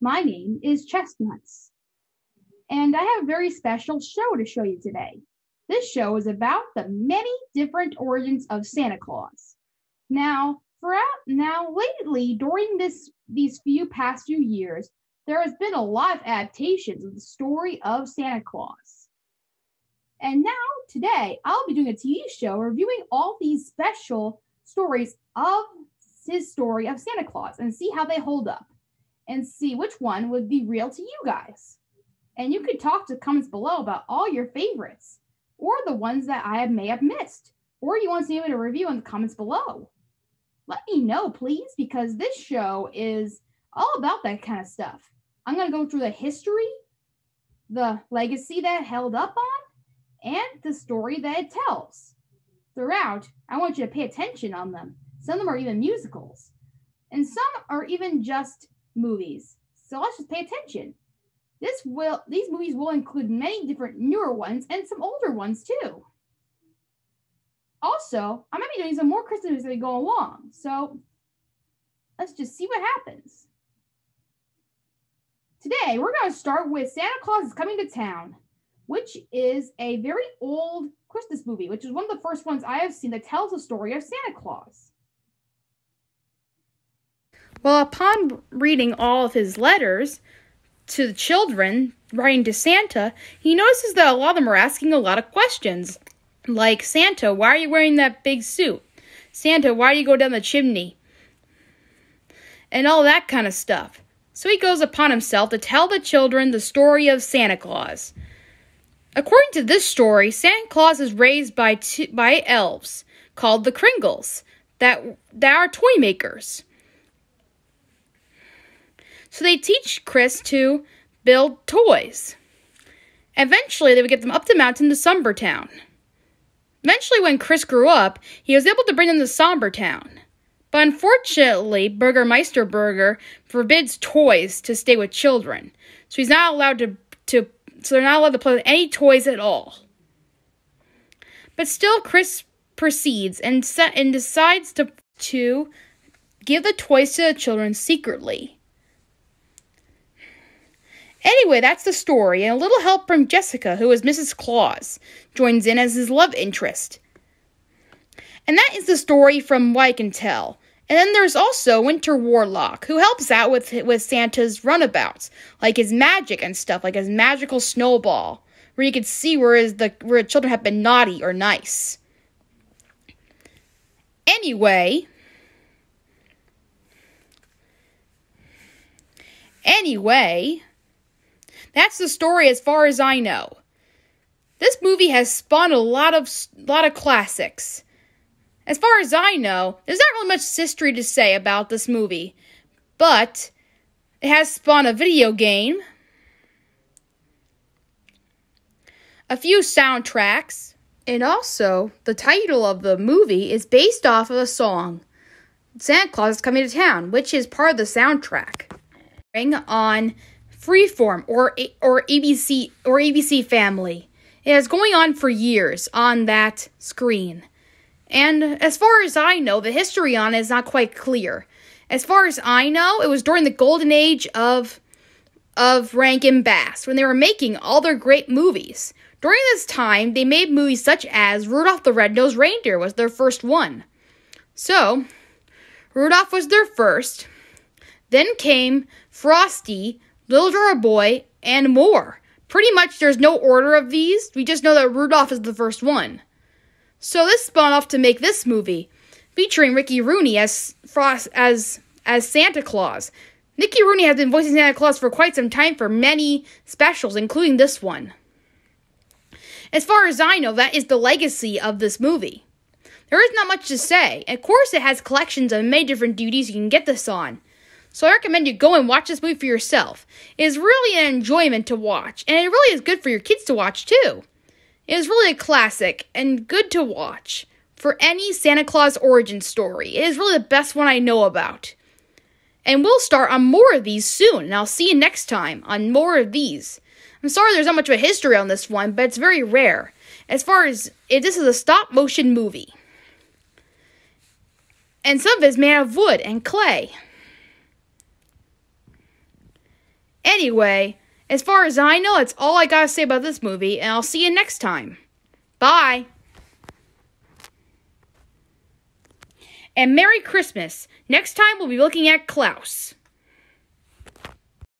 My name is Chestnuts, and I have a very special show to show you today. This show is about the many different origins of Santa Claus. Now, throughout now lately during this these few past few years, there has been a lot of adaptations of the story of Santa Claus. And now today, I'll be doing a TV show reviewing all these special stories of his story of Santa Claus and see how they hold up and see which one would be real to you guys. And you could talk to comments below about all your favorites or the ones that I may have missed, or you want to see me to review in the comments below. Let me know, please, because this show is all about that kind of stuff. I'm going to go through the history, the legacy that held up on, and the story that it tells. Throughout, I want you to pay attention on them. Some of them are even musicals, and some are even just movies. So let's just pay attention. This will these movies will include many different newer ones and some older ones too. Also, I might be doing some more Christmas movies as we go along. So let's just see what happens. Today, we're going to start with Santa Claus is Coming to Town, which is a very old Christmas movie, which is one of the first ones I have seen that tells the story of Santa Claus. Well, upon reading all of his letters to the children, writing to Santa, he notices that a lot of them are asking a lot of questions. Like, Santa, why are you wearing that big suit? Santa, why do you go down the chimney? And all that kind of stuff. So he goes upon himself to tell the children the story of Santa Claus. According to this story, Santa Claus is raised by by elves called the Kringles that that are toy makers. So they teach Chris to build toys. Eventually, they would get them up the mountain to Sombertown. Eventually, when Chris grew up, he was able to bring them to Sombertown. But unfortunately, Burgermeister Burger forbids toys to stay with children. So he's not allowed to, to so they're not allowed to play with any toys at all. But still, Chris proceeds and set, and decides to to give the toys to the children secretly. Anyway, that's the story, and a little help from Jessica, who is Mrs. Claus, joins in as his love interest. And that is the story from what I can tell. And then there's also Winter Warlock, who helps out with with Santa's runabouts, like his magic and stuff, like his magical snowball, where you can see where is the where children have been naughty or nice. Anyway, anyway, that's the story as far as I know. This movie has spawned a lot of lot of classics. As far as I know, there's not really much history to say about this movie, but it has spawned a video game, a few soundtracks, and also the title of the movie is based off of a song, Santa Claus is Coming to Town, which is part of the soundtrack. On Freeform or or ABC or ABC Family. It is going on for years on that screen. And as far as I know, the history on it is not quite clear. As far as I know, it was during the golden age of of Rankin Bass when they were making all their great movies. During this time, they made movies such as Rudolph the Red-Nosed Reindeer was their first one. So, Rudolph was their first. Then came Frosty, Little Drummer Boy, and more. Pretty much there's no order of these. We just know that Rudolph is the first one. So this spawned off to make this movie, featuring Mickey Rooney as Frost as as Santa Claus. Mickey Rooney has been voicing Santa Claus for quite some time for many specials, including this one. As far as I know, that is the legacy of this movie. There is not much to say. Of course, it has collections of many different DVDs you can get this on. So I recommend you go and watch this movie for yourself. It is really an enjoyment to watch, and it really is good for your kids to watch too. It is really a classic and good to watch for any Santa Claus origin story. It is really the best one I know about. And we'll start on more of these soon, and I'll see you next time on more of these. I'm sorry there's not much of a history on this one, but it's very rare. As far as it, this is a stop motion movie. And some of it is made of wood and clay. Anyway, as far as I know, that's all I gotta say about this movie, and I'll see you next time. Bye. And Merry Christmas. Next time we'll be looking at Klaus.